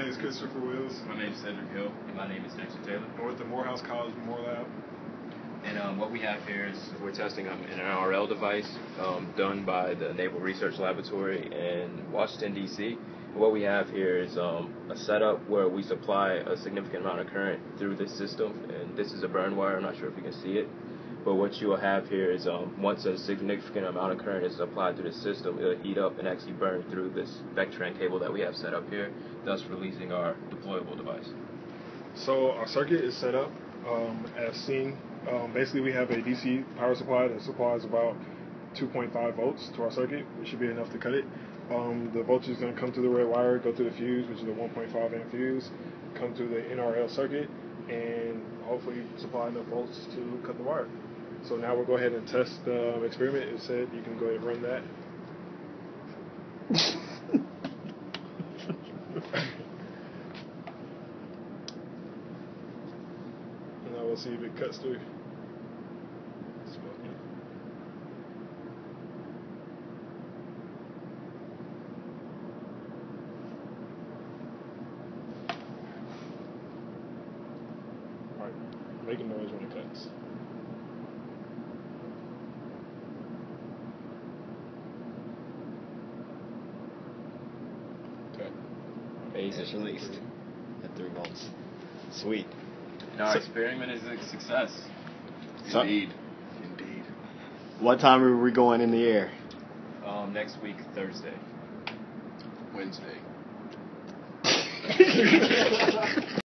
name is Christopher Wills. My name is Cedric Hill. And my name is Dexter Taylor. I'm with the Morehouse College More Lab. And um, what we have here is we're testing um, an NRL device um, done by the Naval Research Laboratory in Washington, D.C. What we have here is um, a setup where we supply a significant amount of current through this system. And this is a burn wire. I'm not sure if you can see it. But what you will have here is um, once a significant amount of current is applied to the system, it'll heat up and actually burn through this Vectran cable that we have set up here, thus releasing our deployable device. So our circuit is set up um, as seen. Um, basically, we have a DC power supply that supplies about 2.5 volts to our circuit, which should be enough to cut it. Um, the voltage is going to come through the red wire, go through the fuse, which is a 1.5 amp fuse, come through the NRL circuit, and hopefully supply enough volts to cut the wire. So now we'll go ahead and test the um, experiment. It said you can go ahead and run that. and now we'll see if it cuts through. Make noise when it cuts. Okay. Phase is released at three volts. Sweet. And our So- experiment is a success. So- Indeed. Indeed. What time are we going in the air? Um, next week, Thursday. Wednesday.